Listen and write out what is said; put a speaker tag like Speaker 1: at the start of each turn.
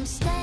Speaker 1: I'm staying